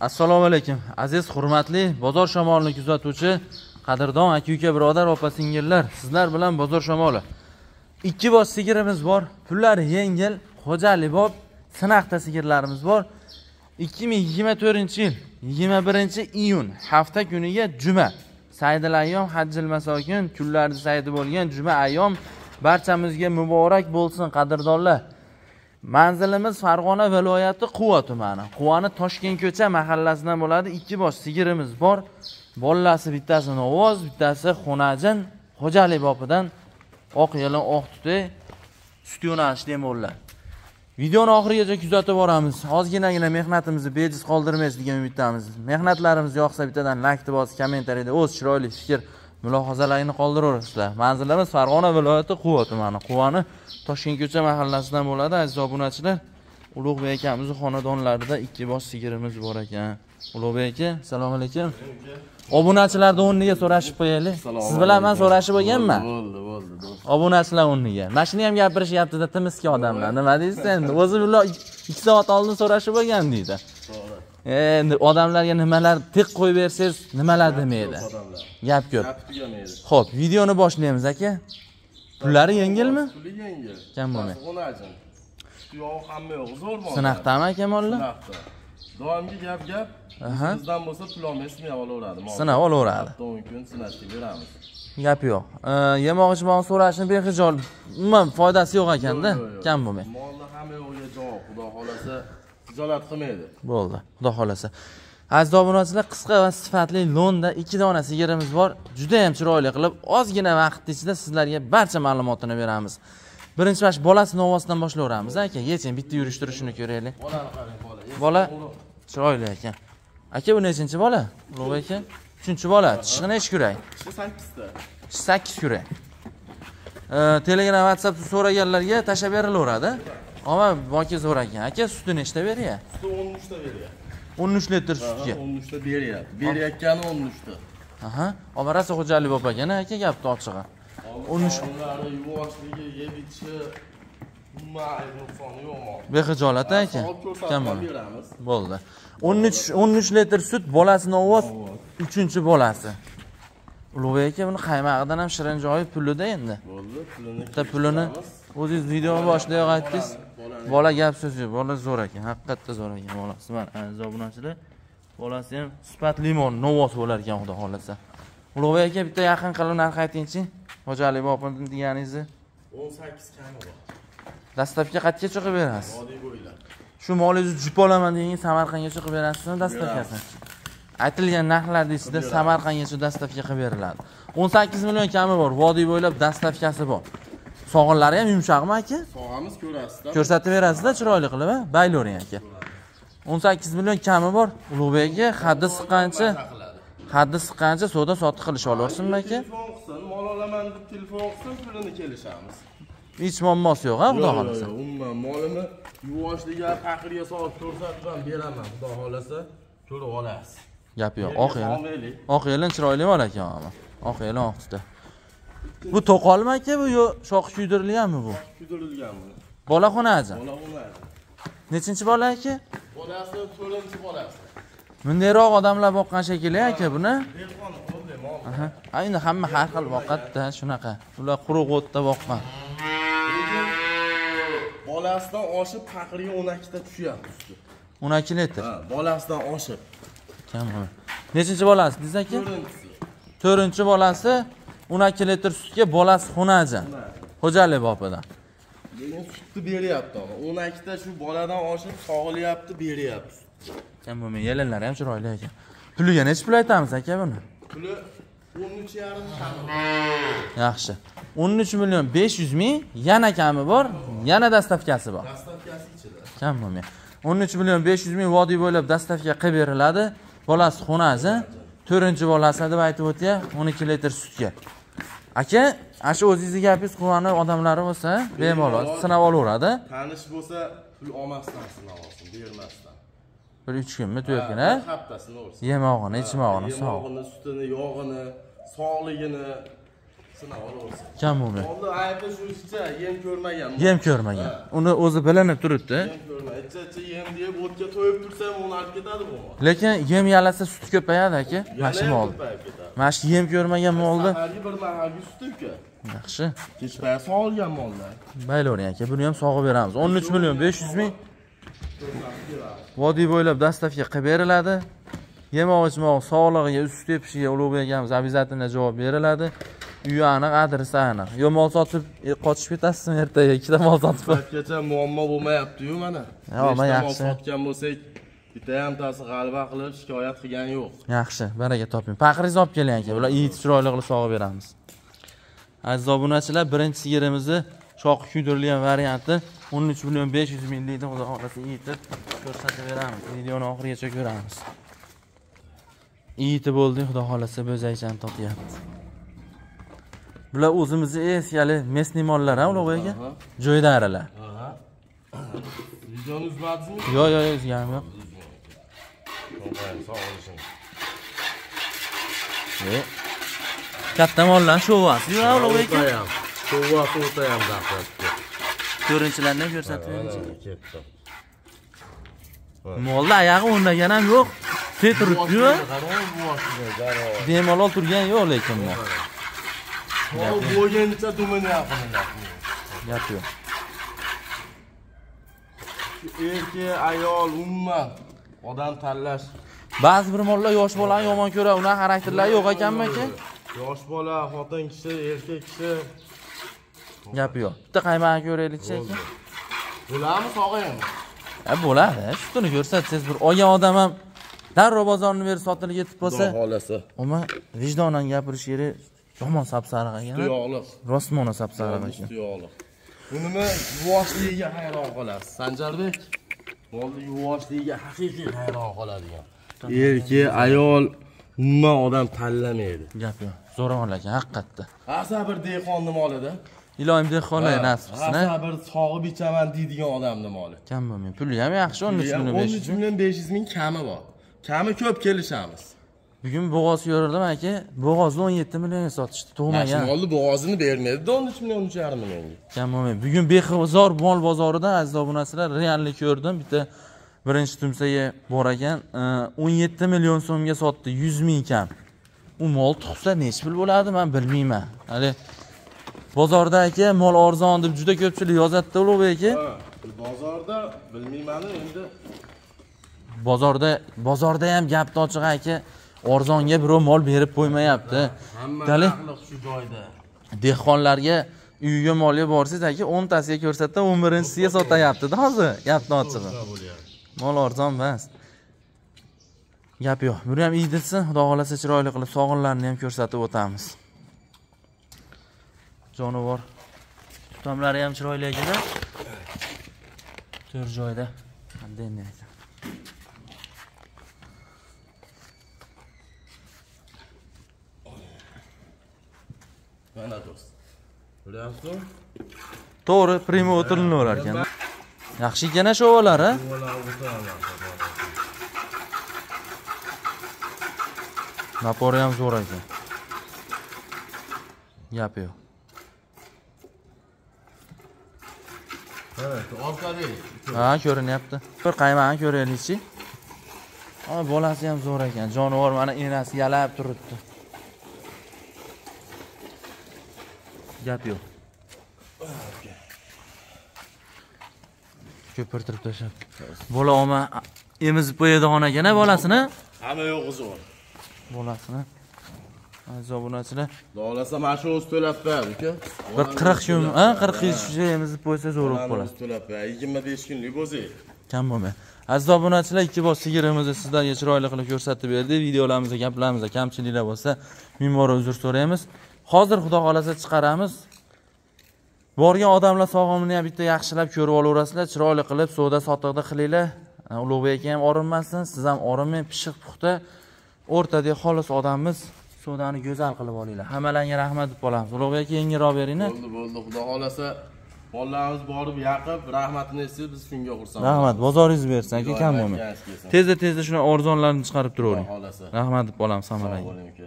assalomu alaykum. Aziz hurmatli bozor shamolini kuzatuvchi qadrdon aka uka birodar opa singillar sizlar bilan bozor shamoli. Ikki bosh sigirimiz bor pullari yengil xo'jali bob sinaqda sigirlarimiz bor. ikki ming yigirma to'rtinchi yil yigirma birinchi iyun hafta kuniga juma. Saydil ayyom hajjil masokin kunlarni saydi bo'lgan juma ayyom barchamizga muborak bo'lsin qadrdonlar. Manzilimiz farg'ona viloyati quva tumani. Quvani toshkent ko'cha mahallasidan bo'ladi. Ikki bosh sigirimiz bor. Bolasi bittasi novoz bittasi xunajin xo'jalik bobidan oq yalin oq tuti sut yo'nalishli demoqlar videoni oxirigacha kuzatib boramiz. Ozginagina mehnatimizni bejiz qoldirmaysiz degan umiddamiz. Mehnatlarimiz yoqsa bittadan like bosib kommentariyada o'z chiroyli fikr mulohazalaringni qoldiraverasizlar manzilimiz farg'ona viloyati quva tumani. Quvani toshkentko'cha mahallasidan bo'ladi. Aziz obunachilar ulug'bek akamizni xonadonlarida ikki bosh sigirimiz bor ekan. Ulug'bek aka assalomu alaykum. Obunachilarni o'rniga so'rashib qo'yaylik. Siz bilan man so'rashib bo'lganman bo'ldi bo'ldi do'st obunachilar o'rniga. Mana shuni ham gapirishyaptida timizki odamlar. Nima deysiz endi? O'zi ikki soat oldin so'rashib bo'lgan deydi odamlarga nimalar tik qo'yib bersangiz nimalar demaydi. gap ko'p ho'p videoni boshlaymiz aka. Pullari yengilmi? puli yengil. Kam bo'lmaydi. yog' hamma yo'q. Zo'r mol sinaqdami aka mollar doimgi gap gap. Aha. bizdan bo'lsa pul olmay sinab olaveradi. Sinab olaveradi. o'n kun sinashga beramiz. Gap yo'q. Yemoq ichmoq so'rashni behijol umuman foydasi yo'q ekanda. Kam bo'lmaydi molni hamma yo'g'iga javob. Xudo xohlasa tijorat qilmaydi. Bo'ldi. Xudo xohlasa aziz obunachilar qisqa va sifatli lo'nda ikki dona sigirimiz bor. Juda yam chiroyli qilib ozgina vaqt ichida sizlarga barcha ma'lumotini beramiz. Birinchi mana shu bolasini ovozdan boshlayveramiz. Aka yeching bitta yurishtirishini ko'raylik. Bolani qarang bola. Bola chiroyli ekan aka bu nechinchi bola? Ulug'bek aka? Uchinchi bola. Tishini nechi kurak sakkizta sakkiz kurak telegram whatsapp so'raganlarga tashlab berilaveradi omma boki so'ragan aka. Suti nechta beryapti suti o'n uchta beryapti o'n uch litr sutga. o'n uchta beryapti berayotgani o'n uchta. Aha. Omma rosa xo'jalik bo'lib ekan aka gapni ochig'i. O'n uch Onlari yuvoshligi yeb mol behijolat aka. Sog'ib ko'rsatib kam ham bo'ldi beramiz. Bo'ldi. O'n uch o'n uch litr sut bolasini ovoz uchinchi bolasi. Ulug'bek aka buni qaymog'idan ham shirin joyi pulida endi. Bo'ldi pulini bitta pulini o'zingiz video boshidayoq aytdingiz bola gap so'z yo'q bola zo'r ekan haqiqatda zo'r ekan bolasi. Mana aziz obunachilar bolasi ham sifatli mol novoz bo'lar ekan xudo xohlasa. Ulug'bek aka bitta yaqin qilib narx aytingchi. Xo'jalik bopa deganingizni. O'n sakkiz kami bor. Dastavka qayerga chiqib berasiz? Bo'ylab shu molingizni jip olaman degan samarqandga chiqib berasizmi dastavkasini aytilgan narxlarni ichida samarqandgacha dastavka qilib beriladi. O'n sakkiz million kami bor vodiy bo'ylab dastavkasi bor sog'inlari ham yumshoqmi aka? Sog'amiz ko'rasizda ko'rsatib berasizda chiroyli qilib a baylavering aka. O'n sakkiz million kami bor. Ulug'bek aka haddi siqqancha haddi siqqancha savdo sotiq qilish olaversinmi aka? Qilsin mol olaman deb telefon qilsin pulini kelishamiz. Hech muammosi yo'q a xudo xohlasa. yo'q umuman molini yuvoshligi paqirga solib ko'rsatib ham beraman xudo xohlasa. Ko'rib olasiz. Gap yo'q oq yelin. oq yelin chiroyli bola ekan oq yelin oq tuta bu to'qolmi aka bu yo shoxi kuydirilganmi bu? Kuydirilgan buni bola xonaji bola bo'lmaydi nechinchi bola aka? Bolasi to'rtinchi bolasi. Bundayroq odamlar boqqan shekilli aka buni endi hamma har xil boqadida shunaqa. Ular quruq o'tda boqqan. Lekin bolasidan oshib paqirga o'n ikkita tushyapti o'n ikki litr ha bolasidan oshib. Kam nechinchi bolasi dedingiz aka to'rtinchisi. To'rtinchi bolasi o'n ikki litr sutga bolasi xunaji xo'jalik bopidan. Lekin sutni beryapti o'n ikkita shu boladan oshib sog'ilyapti beryapti. Kam bo'lmay yelinlari ham chiroyli ekan. Puliga nechi pul aytamiz aka buni? Puli o'n uch yarim yaxshi. O'n uch million besh yuz ming yana kami bor yana dastavkasi bor. Dastavkasi ichida. Kam bo'lmay. O'n uch million besh yuz ming vodiy bo'ylab dastavka qilib beriladi. Bolasi xonazi to'rtinchi bolasi deb aytib o'tyapti o'n ikki litr sutga aka ana shu o'zingizni gapingiz quvonib odamlari bo'lsa bemalol sinab olaveradi tanish bo'lsa pul olmasdan sinab olsin bermasdan. Bir uch kunmi to'rt kun a bir haftasini ursin yemog'ini ichmog'ini yemog'ini sutini yog'ini sog'ligini sinab olaversin. Kam bo'lmay molni aybi shu ichcha yem ko'rmagan. Yem ko'rmagan. Uni o'zi bilinib turibdi. Yem ko'rmagan. Ichcha ichcha yem deb o'tga to'yib tursa uni olib ketadi bu. Lekin yem yalasa suti ko'payadi aka. Mana shu ham molni ko'payib ketadi mana shu yem ko'rmagan molni sahargi bir mahalga suti uka yaxshi. Kech payt sog'ilgan mollar. Baylavering aka buni ham sog'ib beramiz. O'n uch million besh yuz ming. Vodiy bo'ylab dastavka qilib beriladi. Yemoq ichmoq sog'lig'iga ust tepishiga ulug'bek akamiz обязательно javob beriladi. Uyi aniq adresi aniq. Yo mol sotib e, qochib ketasizmi ertaga? Ikkita mol sotib. Muammo bo'lmayapti-yu mana. Beshta mol yaxshi. sotgan bo'lsak bitta hamtasi g'alaba qilib shikoyat qilgani yo'q. Yaxshi baraka toping. Paqringizni olib keling aka bular iyitib chiroyli qilib sog'ib beramiz. Aziz obunachilar birinchi sigirimizni shoqi kuydirilgan varianti o'n uch million besh yuz ming deydi xudo xohlasa iyitib ko'rsatib beramiz. Videoni oxirigacha ko'ramiz. Iyiti bo'ldi xudo xohlasa bo'zakchani totyapti bular o'zimizni eskali местный mollar a ulug'bek aka jo'ydarilar videoni uzmadingizmi? Yo'q yo'q o'zganim yo'q yo'q katta mollar sho'vasi yo'q ulug'bek aka o'tayam suvvasi o'tayam dahshatga ko'rinishlarni ham ko'rsatib bering ketdi molni oyog'i o'rnagan ham yo'q tez turibdiyu bemalol turgan yo'q lekin bu. Bo'lganicha gap yo'q. Erkak, ayol, umuman odam tanlash. ba'zi bir mollar yosh bolani yomon ko'radi unaqa xarakterlari yo'q ekanmi aka Yosh bola, xotin kishi, erkak kishi gap yo'q bitta qaymog'i ko'raylikchi aka bularmi sog'aymi? ha bo'ladi sutini ko'rsatsangiz bir olgan odam ham darrov bozorni berib sotilib ketib qolsa Xudo xolasa. umuman vijdonan gapirish kerak yomon sapsariq Suti ekan yog'liq. rostmona sapsariq ekan Suti yog'liq. Bunimi yuvoshligiga hayron qolasiz. Sanjarbek molni yuvoshligiga haqiqiy hayron qoladigan. Erkak, ayol umuman odam tanlamaydi. gap yo'q zo'ravon ekan haqiqatda Asa bir dehqonni molida. iloyim dehqonlar nasib qilsin. Asa bir sog'ib ichaman deydigan odamni moli. kam bo'lmay puli ham yaxshi o'n uch million besh yuz 13 million 500 ming kami bor. Kami ko'p kelishamiz. Bugun bo'g'oz ko'rdim aka bo'g'ozni o'n yetti millionga sotishdi. Tug'magan. Molni bo'g'ozini bermaydi 13 million 3,5 millionga. kam bo'lmay bugun bexozor mol bozorida aziz obunachilar realni ko'rdim. Bitta birinchi tumsaga bor ekan o'n yetti million so'mga sotdi yuz ming kam. U mol tug'sa nechi pul bo'ladi man bilmayman. Hali bozorda aka mol arzon deb juda ko'pchilik yozadida ulug'bek aka. Ha, bozorda bilmayman endi? Bozorda bozorda ham gapni ochig'i aka arzonga birov mol berib qo'ymayapti. Hamma shu joyda. dehqonlarga uyiga molga borsangiz aka o'ntasiga ko'rsatsa o'n birinchisiga sotyaptida hozir gapni ochig'i. mol arzon emas. Gap yo'q. Buni ham iydirsin xudo xohlasa chiroyli qilib sog'inlarini ham ko'rsatib o'tamiz. Jonivor tutamlari ham chiroyli ekana to'rt joyda. Qanday Mana do'st. Ko'ryapsizmi? to'g'ri prima o'tirilaverar ekan yaxshi ekan shovalar a? Napori ham zo'r ekan. Gapi yo'q. Ha, ha ko'rinyapti. Bir qaymog'ini ko'raylikchi. Bolasi ham zo'r ekan. Jonivor mana enasi yalab turibdi. Gap yo'q. Ko'pirtirib tashlab. Bola olma emizib qo'yadigan ekan bolasini? Hamma yo'q zo'r. bolasini. Aziz obunachilar. Dolasa mana shu o'zi to'lab qo'yadi uka. bir qirq kun ha qirq yil emizib qo'ysa zo'r bo'lib qoladi. To'lab qo'yadi. 25 kunlik bo'lsa. kam bo'lmay. Aziz obunachilar ikki bosh sigirimizni sizlarga chiroyli qilib ko'rsatib berdik. Videolarimizda gaplarimizda kamchiliklar bo'lsa ming bora uzr so'raymiz hozir xudo xohlasa chiqaramiz. Borgan odamlar sog'omini ham bitta yaxshilab ko'rib olaverasizlar chiroyli qilib savdo sotiqda qilinglar. Ulug'bek aka ham orinmasin siz ham orinmang pishiq puxta. O'rtada xolis odammiz savdoni go'zal qilib olinglar. Hammalarga rahmat deb qolamiz. Ulug'bek aka yengilroq beringlar. Bo'ldi, bo'ldi. Xudo xolasa bolalarimiz borib yaqib rahmatini eshitib biz shunga xursand. rahmat. Bozoringiz bersin aka kam bo'lmang. tezda tezda shuni arzonlarni chiqarib Xudo turavering xolasa. rahmat deb qolamiz Sog' hammalarga bo'ling uka.